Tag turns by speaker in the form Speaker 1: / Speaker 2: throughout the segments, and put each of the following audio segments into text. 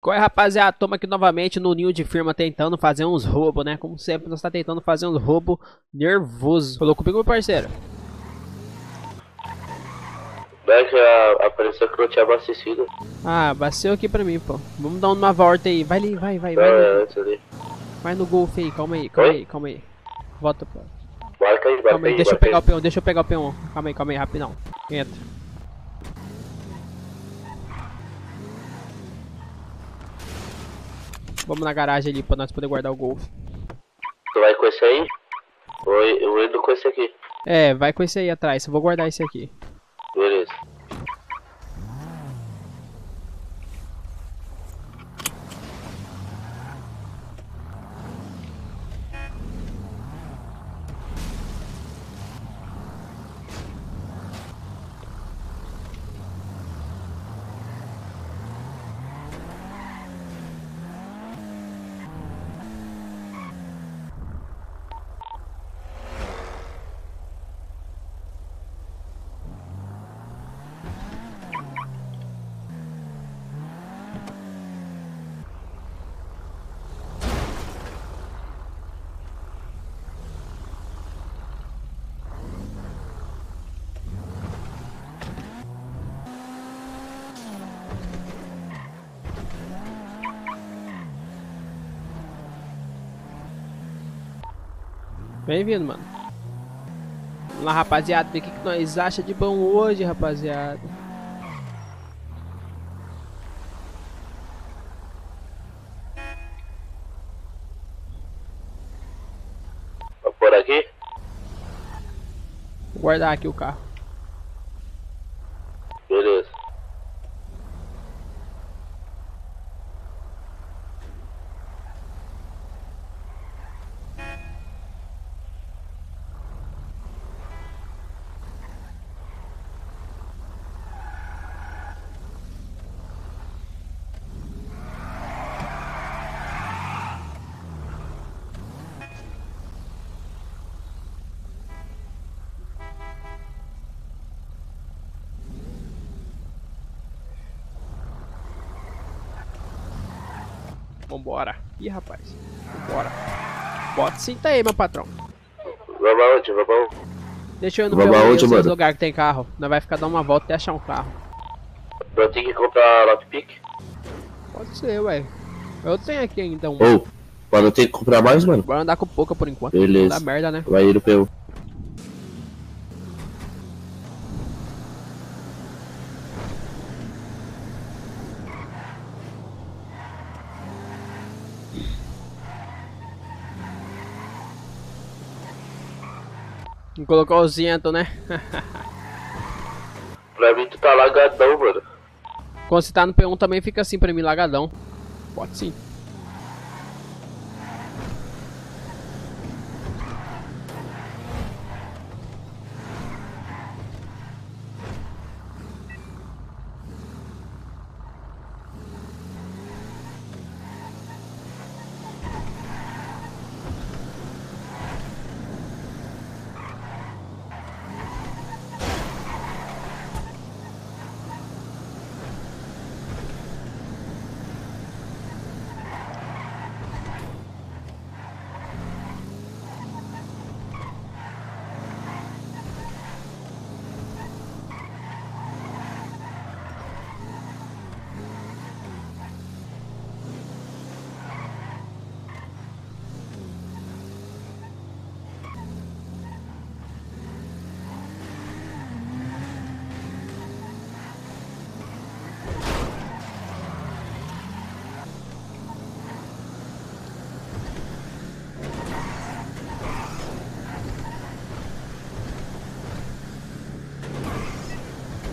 Speaker 1: Qual é, rapaziada? Toma aqui novamente no ninho de firma tentando fazer uns roubos, né? Como sempre, nós tá tentando fazer uns roubos nervoso. Falou comigo, meu parceiro?
Speaker 2: Beck apareceu que eu tinha abastecido.
Speaker 1: Ah, abasteceu aqui pra mim, pô. Vamos dar uma volta aí. Vai ali, vai, vai, vai.
Speaker 2: Não, é antes ali.
Speaker 1: Vai no golfe aí, calma aí, calma
Speaker 2: Oi?
Speaker 1: aí, calma aí. Volta, pô.
Speaker 2: Marca aí, marca
Speaker 1: Calma aí,
Speaker 2: aí.
Speaker 1: deixa eu pegar o
Speaker 2: aí.
Speaker 1: peão, deixa eu pegar o peão. Calma aí, calma aí, rapidão. Entra. Vamos na garagem ali pra nós poder guardar o golfe.
Speaker 2: Tu vai com esse aí? Ou eu indo com esse aqui.
Speaker 1: É, vai com esse aí atrás, eu vou guardar esse aqui.
Speaker 2: Beleza.
Speaker 1: Bem-vindo, mano. Vamos lá, rapaziada, ver o que, que nós acha de bom hoje, rapaziada.
Speaker 2: Por aqui?
Speaker 1: Vou guardar aqui o carro.
Speaker 2: Beleza.
Speaker 1: Vambora. Ih, rapaz. Vambora. Bota cinta aí, meu patrão.
Speaker 2: Vamos aonde? Vamos aonde?
Speaker 1: Deixa eu ir no
Speaker 3: mano?
Speaker 1: lugar que tem carro. Nós vai ficar dando uma volta até achar um carro.
Speaker 2: Eu tenho que comprar lockpick?
Speaker 1: Pode ser, ué. Eu tenho aqui ainda um.
Speaker 3: Ô, mano, eu tenho que comprar mais, mano.
Speaker 1: Bora andar com pouca por enquanto.
Speaker 3: Beleza.
Speaker 1: Dá merda, né?
Speaker 3: Vai ir no peão.
Speaker 1: Colocou o Zento, né?
Speaker 2: Pra mim tu tá lagadão, mano.
Speaker 1: Quando você tá no P1 também fica assim pra mim, lagadão. Pode sim.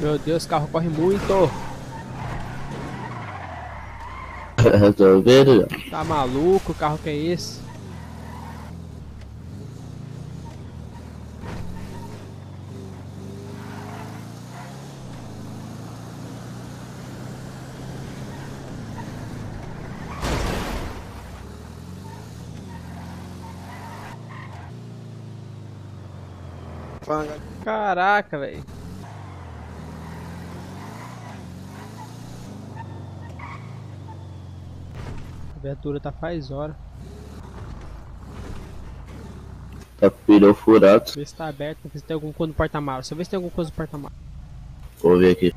Speaker 1: Meu Deus, o carro corre muito.
Speaker 3: Vendo?
Speaker 1: Tá maluco? O carro que é esse? Caraca, velho. Abertura tá faz hora.
Speaker 3: Tá pneu furado.
Speaker 1: Vê se tá aberto, vê se tem alguma coisa no porta-malas. Deixa eu ver se tem alguma coisa no porta-malas.
Speaker 3: Vou ver aqui.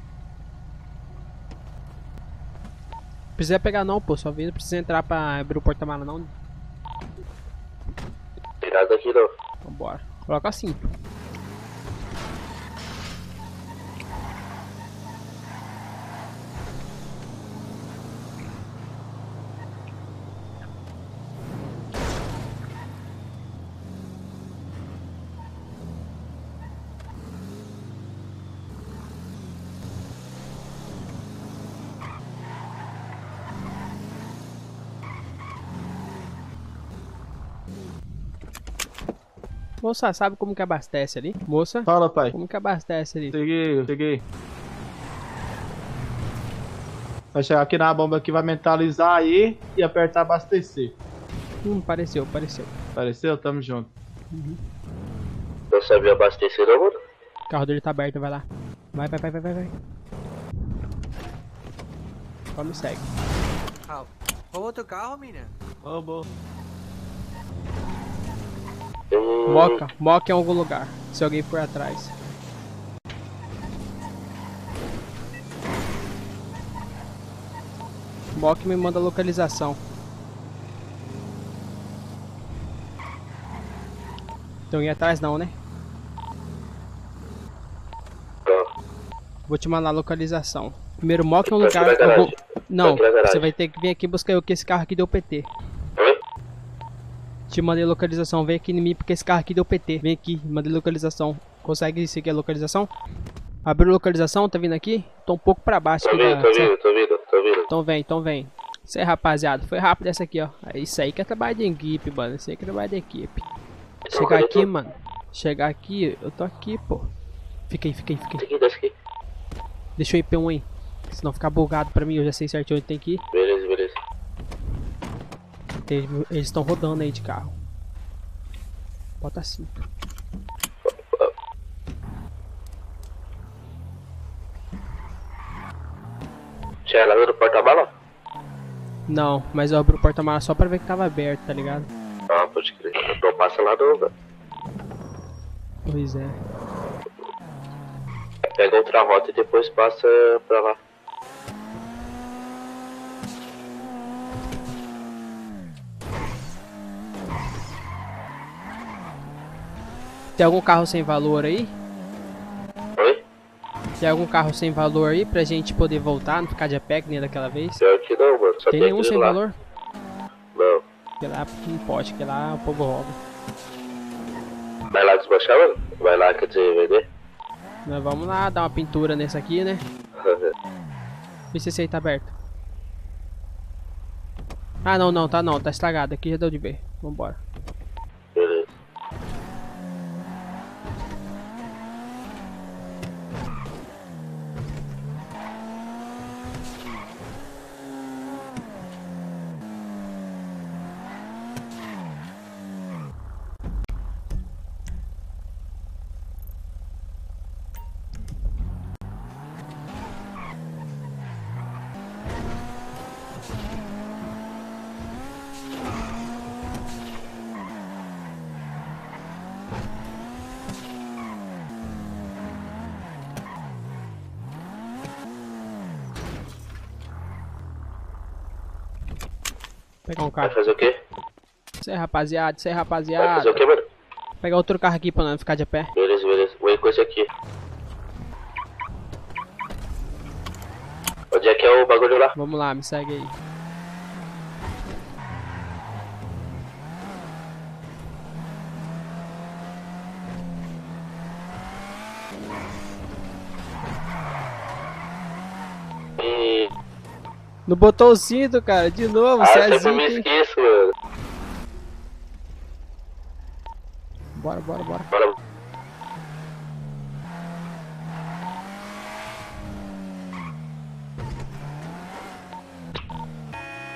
Speaker 1: Precisa pegar não, pô. Só não precisa entrar pra abrir o porta-malas não.
Speaker 2: Aqui não.
Speaker 1: Vambora. Coloca assim. Moça, sabe como que abastece ali? Moça,
Speaker 4: Fala, pai.
Speaker 1: como que abastece ali?
Speaker 4: Cheguei, cheguei. Vai chegar aqui na bomba que vai mentalizar aí e apertar abastecer.
Speaker 1: Hum, pareceu, pareceu.
Speaker 4: Apareceu? Tamo junto.
Speaker 2: Não sabia abastecer não, mano.
Speaker 1: O carro dele tá aberto, vai lá. Vai, vai, vai, vai, vai, vai. Só me segue.
Speaker 5: Ah, roubou outro carro, mina?
Speaker 4: Roubou.
Speaker 1: Moca, moca em algum lugar. Se alguém for atrás. Moca me manda a localização. Tem alguém atrás não, né?
Speaker 2: Não.
Speaker 1: Vou te mandar a localização. Primeiro moca em um lugar. vou-. Não, você vai ter que vir aqui buscar eu que esse carro aqui deu PT. Te mandei localização, vem aqui em mim porque esse carro aqui deu PT. Vem aqui, mandei localização. Consegue seguir a localização? Abriu localização, tá vindo aqui? Tô um pouco pra baixo
Speaker 2: Tô
Speaker 1: aqui
Speaker 2: vindo, tô vindo, tô vindo, tô vindo.
Speaker 1: Então vem, então vem. Isso aí, rapaziada. Foi rápido essa aqui, ó. É isso aí que é trabalho de equipe, mano. Isso aí que é trabalho de equipe. Chegar aqui, mano. Chegar aqui, eu tô aqui, pô. Fica aí, fica aí, fica aí. Deixa o IP1 aí. Senão ficar bugado pra mim, eu já sei certinho onde tem que ir.
Speaker 2: Beleza,
Speaker 1: Eles estão rodando aí de carro. Bota assim.
Speaker 2: Tinha nada no porta-mala?
Speaker 1: Não, mas eu abri o porta-malas só pra ver que tava aberto, tá ligado?
Speaker 2: Ah, pode crer. Não passa lá velho.
Speaker 1: Pois é.
Speaker 2: Pega outra rota e depois passa pra lá.
Speaker 1: Tem algum carro sem valor aí?
Speaker 2: Oi?
Speaker 1: Tem algum carro sem valor aí pra gente poder voltar, não ficar de a pé que nem daquela vez?
Speaker 2: Que não, mano. Só
Speaker 1: Tem
Speaker 2: tem
Speaker 1: nenhum sem
Speaker 2: lá.
Speaker 1: valor?
Speaker 2: Não.
Speaker 1: Que lá não pode, que lá o povo rouba.
Speaker 2: Vai lá desmanchar, mano? Vai lá, quer dizer, vender?
Speaker 1: Nós vamos lá dar uma pintura nesse aqui, né? Vê se esse aí tá aberto. Ah, não, não, tá não, tá estragado. Aqui já deu de ver. Vambora.
Speaker 2: Beleza.
Speaker 1: Pegar um
Speaker 2: Vai
Speaker 1: carro.
Speaker 2: fazer o quê?
Speaker 1: Isso aí, rapaziada. Isso aí,
Speaker 2: Vai fazer
Speaker 1: rapaziada.
Speaker 2: o quê, mano?
Speaker 1: Pegar outro carro aqui pra não ficar de pé.
Speaker 2: Beleza, beleza. Vou ir com esse aqui. Onde é que é o bagulho lá?
Speaker 1: Vamos lá, me segue aí.
Speaker 2: E...
Speaker 1: Não botou o cinto, cara. De novo,
Speaker 2: Ah,
Speaker 1: você é
Speaker 2: sempre me
Speaker 1: zica, hein?
Speaker 2: esqueço, mano.
Speaker 1: Bora, bora, bora.
Speaker 2: Bora.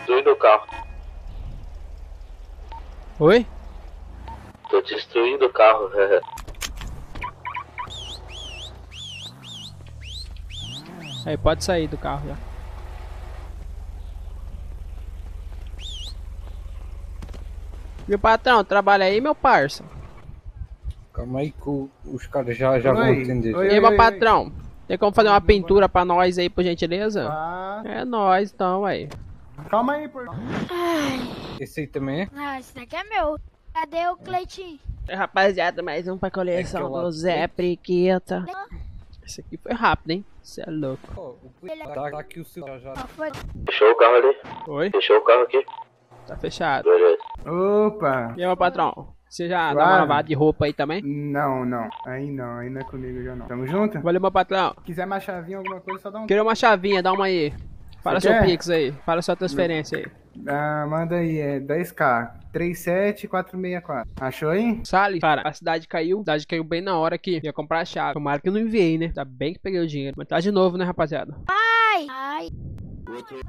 Speaker 2: Destruindo o carro.
Speaker 1: Oi?
Speaker 2: Tô destruindo o carro.
Speaker 1: Aí, pode sair do carro já. Meu patrão, trabalha aí, meu parça.
Speaker 6: Calma aí que os caras já, já vão
Speaker 4: Oi,
Speaker 6: atender.
Speaker 4: oi.
Speaker 1: E aí, meu patrão, tem como fazer uma pintura pra nós aí, por gentileza?
Speaker 4: Ah,
Speaker 1: É nós, então, aí.
Speaker 4: calma aí, por...
Speaker 6: Esse aí também é?
Speaker 7: Ah, esse daqui é meu. Cadê o Cleitinho?
Speaker 1: Rapaziada, mais um pra coleção
Speaker 6: É
Speaker 1: do Zé Priquita. Esse aqui foi rápido, hein? Cê é louco.
Speaker 6: Oh, o tá, tá aqui o seu. Já, já.
Speaker 7: Foi.
Speaker 2: Fechou o carro ali?
Speaker 1: Oi?
Speaker 2: Fechou o carro aqui?
Speaker 1: Tá fechado.
Speaker 4: Opa!
Speaker 1: E aí, meu patrão? Você já dá
Speaker 4: Claro.
Speaker 1: uma lavada de roupa aí também?
Speaker 4: Não, não. Aí não, aí não é comigo já não. Tamo junto?
Speaker 1: Valeu, meu patrão.
Speaker 4: Quiser mais chavinha, alguma coisa, só dá um...
Speaker 1: Queria uma chavinha, dá uma aí. Fala
Speaker 4: Você
Speaker 1: seu
Speaker 4: quer?
Speaker 1: Pix aí. Fala sua transferência aí.
Speaker 4: Ah, manda aí, é 10k. 37464. Achou aí?
Speaker 1: Salles, cara, a cidade caiu. A cidade caiu bem na hora que ia comprar a chave. Tomara que eu não enviei, né? Ainda bem que peguei o dinheiro. Mas tá de novo, né, rapaziada?
Speaker 7: Ai, ai.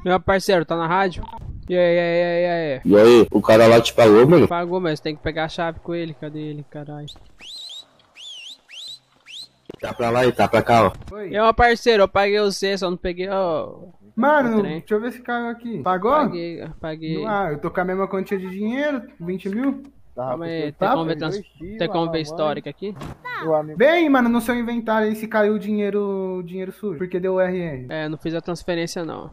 Speaker 1: Meu parceiro, tá na rádio? E aí, e aí, e aí, e aí?
Speaker 3: E aí, o cara lá te pagou, mano?
Speaker 1: Pagou, mas tem que pegar a chave com ele. Cadê ele, caralho?
Speaker 3: Tá pra lá e tá pra cá, ó.
Speaker 4: Foi.
Speaker 1: E meu parceiro, eu paguei você, só não peguei o...
Speaker 4: Mano,
Speaker 1: o
Speaker 4: deixa eu ver se caiu aqui. Pagou?
Speaker 1: Paguei, paguei.
Speaker 4: Ah, eu tô com a mesma quantia de dinheiro, 20 mil.
Speaker 1: Calma aí, tem
Speaker 4: tá,
Speaker 1: como ver, trans... tem como ver histórico aqui?
Speaker 4: Bem, mano, no seu inventário aí se caiu o dinheiro, o dinheiro sujo, porque deu RR.
Speaker 1: É, não fiz a transferência não.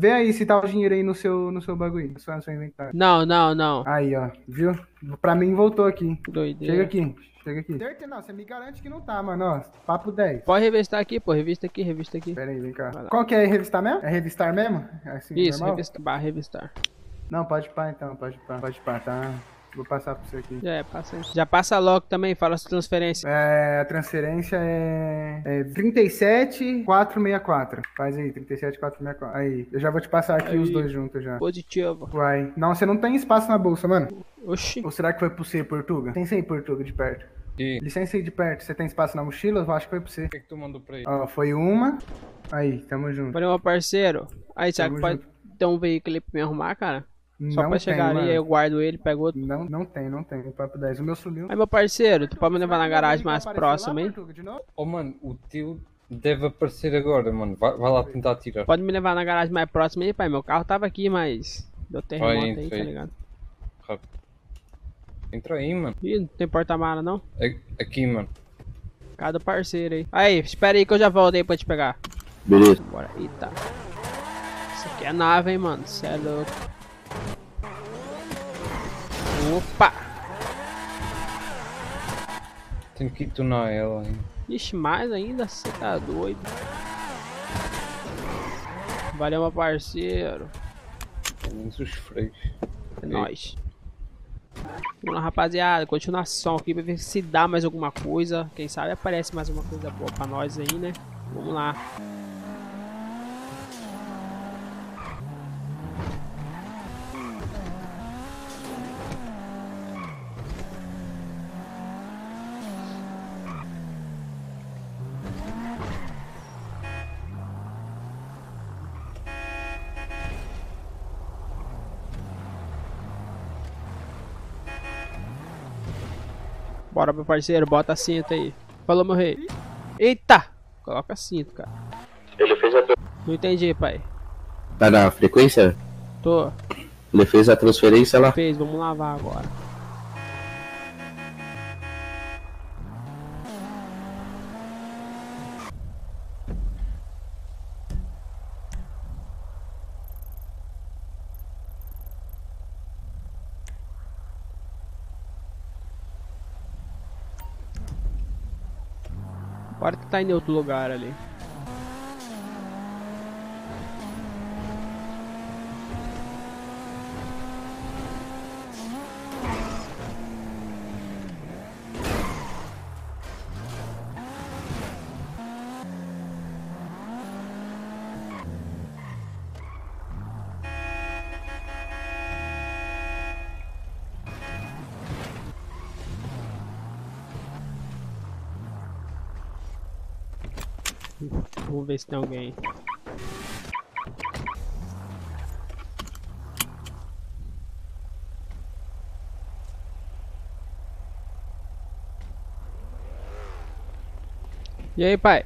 Speaker 4: Vê aí se tá o dinheiro aí no seu, no seu bagulho, só no seu inventário.
Speaker 1: Não, não, não.
Speaker 4: Aí, ó, viu? Pra mim voltou aqui.
Speaker 1: Doideira.
Speaker 4: Chega aqui, chega aqui. Certeza não, você me garante que não tá, mano, ó. Papo 10.
Speaker 1: Pode revistar aqui, pô. Revista aqui, revista aqui.
Speaker 4: Pera aí, vem cá. Qual que é revistar mesmo? É revistar mesmo? É assim,
Speaker 1: Isso,
Speaker 4: normal?
Speaker 1: revistar. Barra revistar.
Speaker 4: Não, pode pá então, pode pá, pode pá, tá? Vou passar pra você aqui.
Speaker 1: Já é, passa aí. Já passa logo também, fala sua transferência.
Speaker 4: É, a transferência é, é 37464. Faz aí, 37464. Aí, eu já vou te passar aqui
Speaker 1: Aí.
Speaker 4: os dois juntos já.
Speaker 1: Positivo.
Speaker 4: Uai. Não, você não tem espaço na bolsa, mano.
Speaker 1: Oxi.
Speaker 4: Ou será que foi pro você, Portuga? Licença aí, Portuga, de perto.
Speaker 6: E o
Speaker 4: Licença aí de perto. Você tem espaço na mochila? Eu acho que foi pro você.
Speaker 6: que é que tu mandou pra ele?
Speaker 4: Ó, foi uma. Aí, tamo junto.
Speaker 1: Valeu, meu parceiro. Aí, será
Speaker 4: Tamo
Speaker 1: que pode ter um veículo aí pra me arrumar, cara? Só
Speaker 4: não
Speaker 1: pra
Speaker 4: tem,
Speaker 1: chegar ali,
Speaker 4: mano.
Speaker 1: aí eu guardo ele, pego outro.
Speaker 4: Não, não tem, não tem. O papo 10. O meu sumiu.
Speaker 1: Aí, meu parceiro, tu pode me levar na garagem mais próxima, hein?
Speaker 4: Novo?
Speaker 6: Oh, mano, o teu deve aparecer agora, mano. Vai, vai lá tentar tirar.
Speaker 1: Pode me levar na garagem mais próxima aí, pai. Meu carro tava aqui, mas deu terremoto aí,
Speaker 6: entra
Speaker 1: tá
Speaker 6: aí.
Speaker 1: ligado?
Speaker 6: Rápido. Entra aí, mano.
Speaker 1: Ih, não tem porta-mala, não?
Speaker 6: A- Aqui, mano.
Speaker 1: Cada parceiro aí. Aí, espera aí que eu já volto aí pra te pegar.
Speaker 3: Beleza.
Speaker 1: Bora. Eita. Isso aqui é nave, hein, mano. Cê é louco. Opa!
Speaker 6: Tenho que tunar ela, hein.
Speaker 1: Ixi, mais ainda? Você tá doido. Valeu, meu parceiro.
Speaker 6: Pelo menos os freios.
Speaker 1: É nóis. Vamos lá, rapaziada. Continuação aqui pra ver se dá mais alguma coisa. Quem sabe aparece mais uma coisa boa pra nós aí, né? Vamos lá. Bora, meu parceiro. Bota cinto aí. Falou, meu rei. Eita! Coloca cinto, cara.
Speaker 2: Ele fez a.
Speaker 1: Não entendi, pai.
Speaker 3: Tá na frequência?
Speaker 1: Tô.
Speaker 3: Ele fez a transferência lá?
Speaker 1: Fez, vamos lavar agora. Tá em outro lugar ali. Ver se tem alguém. E aí, pai?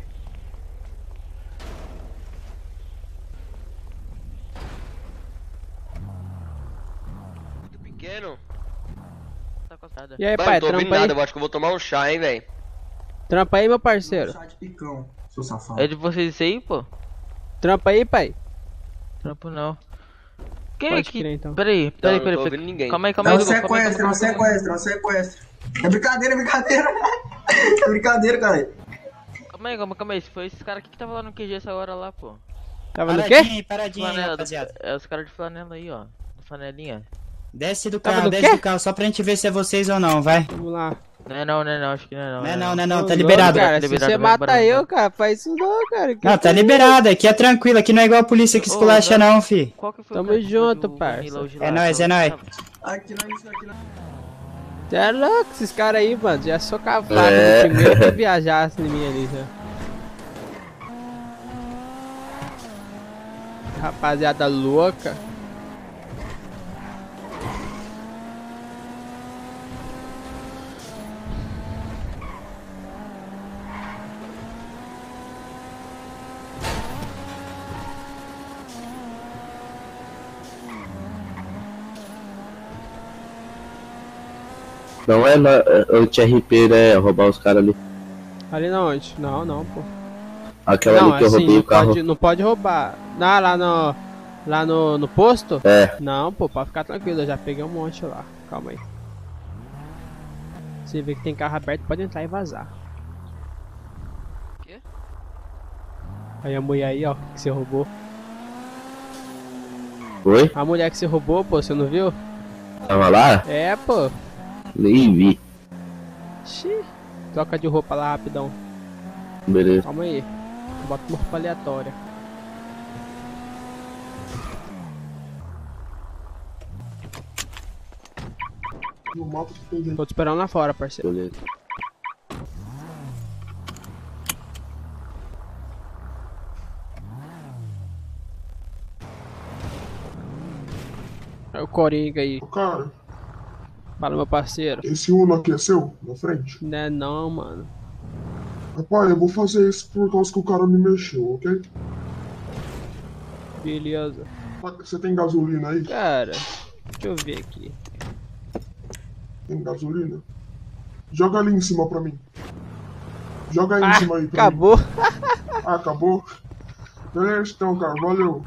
Speaker 8: Muito pequeno. calçada.
Speaker 1: E aí,
Speaker 9: Mano,
Speaker 1: pai,
Speaker 9: não tô ouvindo nada, eu acho que eu vou tomar um chá, hein, velho.
Speaker 1: Trampa aí, meu parceiro.
Speaker 10: Chá de picão, seu safado.
Speaker 8: É de vocês aí, pô?
Speaker 1: Trampa aí, pai.
Speaker 8: Trampo não. Quem
Speaker 1: Pode
Speaker 8: é que.
Speaker 1: crer, então.
Speaker 8: Peraí, peraí,
Speaker 9: não
Speaker 8: peraí.
Speaker 9: ninguém.
Speaker 8: Calma aí, calma
Speaker 10: É
Speaker 8: aí,
Speaker 10: um
Speaker 8: calma aí,
Speaker 10: sequestro, é um sequestro, é um sequestro. É brincadeira, é brincadeira. É brincadeira, cara.
Speaker 8: Calma aí, calma, calma aí. Se foi esses caras aqui que tava lá no QG essa hora lá, pô.
Speaker 1: Tava no
Speaker 11: Paradinha
Speaker 1: quê?
Speaker 11: paradinha
Speaker 8: Flanela, do-
Speaker 11: rapaziada.
Speaker 8: é os caras de flanela aí, ó. Flanelinha.
Speaker 11: Desce do carro, desce
Speaker 1: quê?
Speaker 11: do carro, só pra gente ver se é vocês ou não, vai.
Speaker 1: Vamos lá.
Speaker 8: Não é não, não é não, acho que não é não.
Speaker 11: Não é não, não é não, tá liberado.
Speaker 1: Cara, se
Speaker 8: Liberado,
Speaker 1: você mata eu, cara, faz isso não, cara. que
Speaker 11: Não, tá
Speaker 1: é
Speaker 11: liberado, aqui é tranquilo, aqui não é igual a polícia que esculacha
Speaker 8: não.
Speaker 11: fi.
Speaker 8: Qual que foi
Speaker 1: Tamo
Speaker 8: cara
Speaker 1: junto, parça.
Speaker 11: É nóis, é nóis.
Speaker 10: Aqui não, isso aqui não.
Speaker 1: Você é louco, esses caras aí, mano. Já socava faca
Speaker 3: É.
Speaker 1: no primeiro que viajasse em mim ali já. Rapaziada louca.
Speaker 3: Não é na- é o TRP, né? Roubar os caras ali.
Speaker 1: Ali na onde? Não, não, pô.
Speaker 3: Aquela
Speaker 1: não,
Speaker 3: ali que eu
Speaker 1: assim,
Speaker 3: roubei
Speaker 1: não
Speaker 3: o carro.
Speaker 1: pode, não pode roubar. Ah, lá no. Lá no, no posto?
Speaker 3: É.
Speaker 1: Não, pô, pode ficar tranquilo, eu já peguei um monte lá. Calma aí. Você vê que tem carro aberto, pode entrar e vazar.
Speaker 8: Quê?
Speaker 1: Aí a mulher aí, ó, que você roubou.
Speaker 3: Oi?
Speaker 1: A mulher que você roubou, pô, você não viu?
Speaker 3: Tava lá?
Speaker 1: É, pô.
Speaker 3: Nem vi.
Speaker 1: Xiii. Troca de roupa lá rapidão.
Speaker 3: Beleza.
Speaker 1: Calma aí. Bota uma roupa aleatória.
Speaker 10: No mapa que tem gente.
Speaker 1: Tô te esperando lá fora, parceiro.
Speaker 3: Beleza.
Speaker 1: É o Coringa aí.
Speaker 10: Cara,
Speaker 1: Fala, meu parceiro.
Speaker 10: esse Uno aqui é seu? Na frente?
Speaker 1: Não é não, mano.
Speaker 10: Rapaz, eu vou fazer isso por causa que o cara me mexeu, ok?
Speaker 1: Beleza.
Speaker 10: Você tem gasolina aí?
Speaker 1: Cara, deixa eu ver aqui.
Speaker 10: Tem gasolina? Joga ali em cima pra mim. Joga aí em
Speaker 1: Ah,
Speaker 10: cima aí pra
Speaker 1: acabou.
Speaker 10: mim. Ah, acabou? Beleza então, cara. Valeu.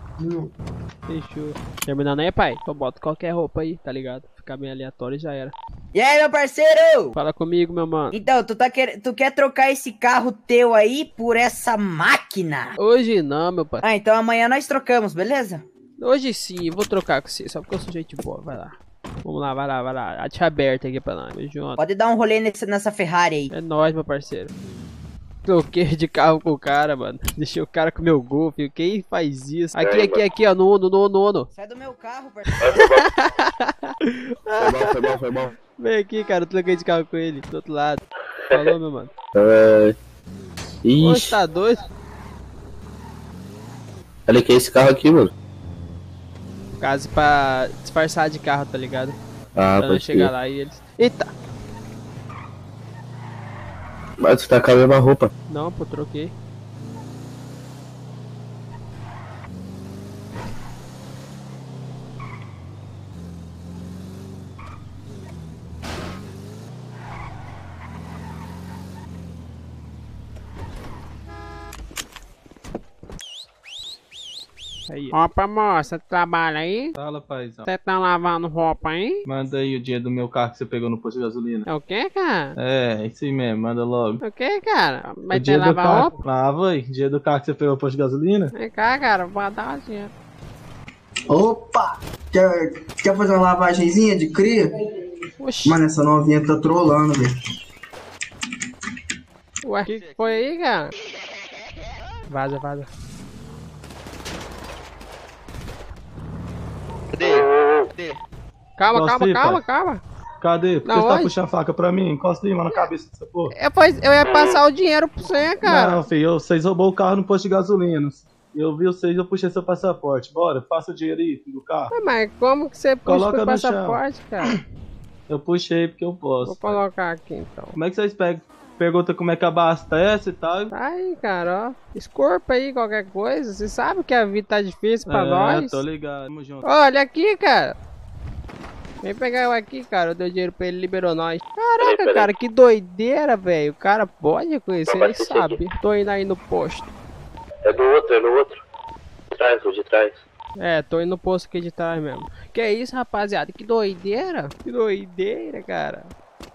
Speaker 1: Fechou. Terminando aí, pai? Eu boto qualquer roupa aí, tá ligado? Ficar bem aleatório e já era.
Speaker 12: E aí, meu parceiro?
Speaker 1: Fala comigo, meu mano.
Speaker 12: Então, tu, tá quer... tu quer trocar esse carro teu aí por essa máquina?
Speaker 1: Hoje não, meu pai.
Speaker 12: Ah, então amanhã nós trocamos, beleza?
Speaker 1: Hoje sim, vou trocar com você, só porque eu sou gente boa. Vai lá. Vamos lá, vai lá, vai lá. Ate aberta aqui pra nós, junto.
Speaker 12: Pode dar um rolê nessa, nessa Ferrari aí.
Speaker 1: É nóis, meu parceiro. Troquei de carro com o cara, mano. Deixei o cara com meu golfe. Quem faz isso? Aqui,
Speaker 2: aí,
Speaker 1: aqui,
Speaker 2: mano?
Speaker 1: aqui, ó. No Uno, no Uno, no Uno.
Speaker 12: Sai do meu carro, parceiro.
Speaker 3: Foi bom, foi bom, foi bom.
Speaker 1: Vem aqui, cara. Eu troquei de carro com ele. Do outro lado. Falou, meu mano.
Speaker 3: É... Ixi,
Speaker 1: tá doido?
Speaker 3: olha que é esse carro aqui, mano.
Speaker 1: Caso pra disfarçar de carro, tá ligado?
Speaker 3: Ah,
Speaker 1: pra não chegar lá e eles. Eita!
Speaker 3: Mas tu tá com a mesma roupa.
Speaker 1: Não, pô, troquei. Aí. Opa, moça, tu trabalha aí?
Speaker 4: Fala, paizão.
Speaker 1: Você tá lavando roupa aí?
Speaker 4: Manda aí o dinheiro do meu carro que você pegou no posto de gasolina.
Speaker 1: É o que, cara?
Speaker 4: É, isso aí mesmo, manda logo.
Speaker 1: O que, cara? Vai ter lavar
Speaker 4: carro.
Speaker 1: roupa?
Speaker 4: Lava aí, dinheiro do carro que você pegou no posto de gasolina.
Speaker 1: Vem cá, cara, vou dar o dinheiro.
Speaker 10: Opa! Quer, quer fazer uma lavagenzinha de cria?
Speaker 1: Oxi.
Speaker 10: Mano, essa novinha tá trolando, velho.
Speaker 1: Ué, o que que foi aí, cara? Vaza, vaza.
Speaker 9: Cadê? Cadê?
Speaker 1: Calma,
Speaker 4: Nossa,
Speaker 1: calma,
Speaker 4: aí,
Speaker 1: calma,
Speaker 4: pai.
Speaker 1: calma.
Speaker 4: Cadê? Por que você tá puxando a faca pra mim? Encosta aí, mano, na cabeça dessa porra.
Speaker 1: Eu, pois, eu ia passar o dinheiro pra você, cara.
Speaker 4: Não, filho, eu- vocês roubou o carro no posto de gasolina. Eu vi vocês, eu puxei seu passaporte. Bora, passa o dinheiro aí do carro.
Speaker 1: Ué, Mas como que você puxa
Speaker 4: Coloca
Speaker 1: o
Speaker 4: no chão.
Speaker 1: passaporte, cara?
Speaker 4: Eu puxei porque eu posso.
Speaker 1: Vou colocar aqui então.
Speaker 4: Como é que vocês pegam? Pergunta como é que abastece e tal.
Speaker 1: Tá aí, cara, ó. Escorpa aí qualquer coisa. Você sabe que a vida tá difícil pra
Speaker 4: é,
Speaker 1: nós.
Speaker 4: tô ligado. Tamo junto.
Speaker 1: Olha aqui, cara. Vem pegar eu aqui, cara. Eu dei dinheiro pra ele, liberou nós. Caraca,
Speaker 2: peraí.
Speaker 1: cara, que doideira, velho. O cara pode reconhecer, ele sabe. Tô indo aí no posto.
Speaker 2: É do outro, é do outro. De trás, o de trás.
Speaker 1: É, tô indo no posto aqui de trás mesmo. Que isso, rapaziada? Que doideira. Que doideira, cara.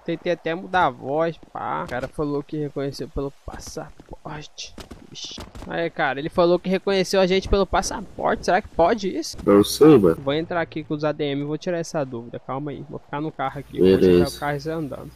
Speaker 1: Tentei até mudar a voz, pá. O cara falou que reconheceu pelo passaporte. Ixi. Aí, cara, ele falou que reconheceu a gente pelo passaporte. Será que pode isso?
Speaker 3: Não sei, mano.
Speaker 1: Vou entrar aqui com os ADM e vou tirar essa dúvida. Calma aí. Vou ficar no carro aqui. Vou tirar
Speaker 3: Beleza.
Speaker 1: o carro e andando.